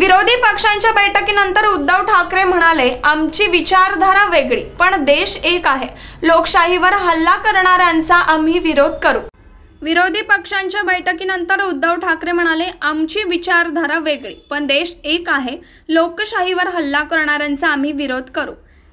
विरोधी पक्षांच्या बैठकीनंतर उद्धव ठाकरे म्हणाले आमची विचारधारा वेगळी पण देश एक आहे. लोकशाहीवर हल्ला करणाऱ्यांचा आम्ही विरोध करू. विरोधी पक्षांच्या बैठकीनंतर उद्धव ठाकरे म्हणाले आमची विचारधारा वेगळी पण देश एक आहे. लोकशाहीवर हल्ला करणाऱ्यांचा आम्ही विरोध करू.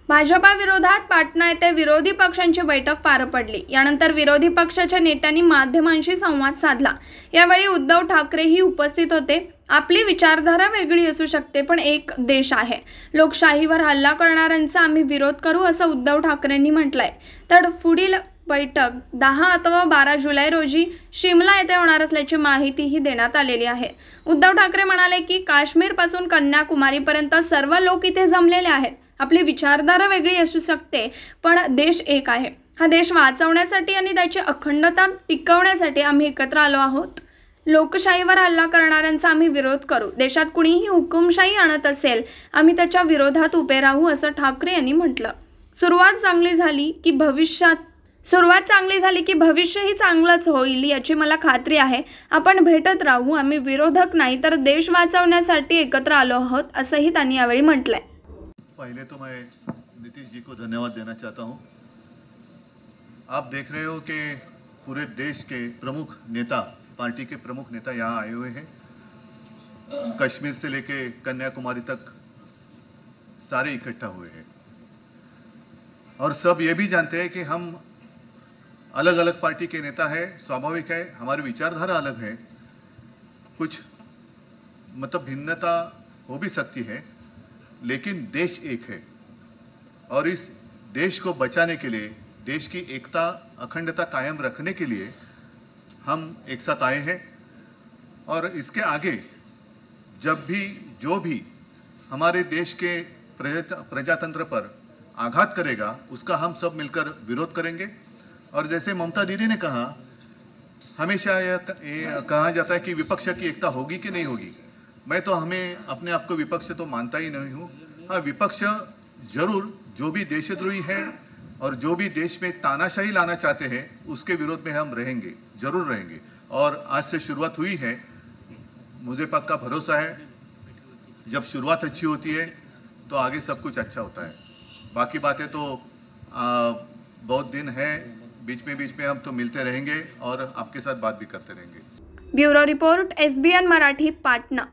भाजपा विरोधात पाटणा येथे विरोधी पक्षांची बैठक पार पडली. यानंतर विरोधी पक्षाच्या नेत्यांनी माध्यमांशी संवाद साधला. यावेळी उद्धव ठाकरेही उपस्थित होते. आपली विचारधारा वेगळी असू शकते पण एक देश आहे. लोकशाहीवर हल्ला करणाऱ्यांचा आम्ही विरोध करू असं उद्धव ठाकरेंनी म्हटलंय. तर पुढील बैठक दहा अथवा बारा जुलै रोजी शिमला येथे होणार असल्याची माहितीही देण्यात आलेली आहे. उद्धव ठाकरे म्हणाले की काश्मीरपासून कन्याकुमारीपर्यंत सर्व लोक इथे जमलेले आहेत. आपली विचारधारा वेगळी असू शकते पण देश एक आहे. हा देश वाचवण्यासाठी आणि त्याची अखंडता टिकवण्यासाठी आम्ही एकत्र आलो आहोत. लोकशाहीवर हल्ला करणाऱ्यांचा आम्ही विरोध करू. देशात कुणीही हुकुमशाही आणत असेल आम्ही त्याच्या विरोधात उभे राहू असं ठाकरे यांनी म्हटलं. सुरुवात चांगली झाली की भविष्यात सुरुवात चांगली झाली की भविष्यही चांगलंच होईल याची मला खात्री आहे. आपण भेटत राहू आम्ही विरोधक नाही तर देश वाचवण्यासाठी एकत्र आलो आहोत असंही त्यांनी यावेळी म्हटलंय. पहले तो मैं नीतीश जी को धन्यवाद देना चाहता हूँ। आप देख रहे हो कि पूरे देश के प्रमुख नेता पार्टी के प्रमुख नेता यहाँ आए हुए हैं। कश्मीर से लेके कन्याकुमारी तक सारे इकट्ठा हुए हैं। और सब ये भी जानते हैं कि हम अलग अलग पार्टी के नेता है, स्वाभाविक है, हमारी विचारधारा अलग है। कुछ मतलब भिन्नता हो भी सकती है, लेकिन देश एक है। और इस देश को बचाने के लिए, देश की एकता, अखंडता कायम रखने के लिए हम एक साथ आए हैं और इसके आगे जब भी, जो भी हमारे देश के प्रजातंत्र पर आघात करेगा, उसका हम सब मिलकर विरोध करेंगे। और जैसे ममता दीदी ने कहा, हमेशा यह कहा जाता है कि विपक्ष की एकता होगी कि नहीं होगी? मैं तो हमें अपने आप को विपक्ष तो मानता ही नहीं हूँ। हाँ विपक्ष ज़रूर, जो भी देशद्रोही है और जो भी देश में तानाशाही लाना चाहते हैं उसके विरोध में हम रहेंगे ज़रूर रहेंगे। और आज से शुरुआत हुई है। मुझे पक्का भरोसा है जब शुरुआत अच्छी होती है तो आगे सब कुछ अच्छा होता है। बाकी बातें तो आ, बहुत दिन है। बीच में बीच में हम तो मिलते रहेंगे और आपके साथ बात भी करते रहेंगे। Bureau report S B N Marathi Patna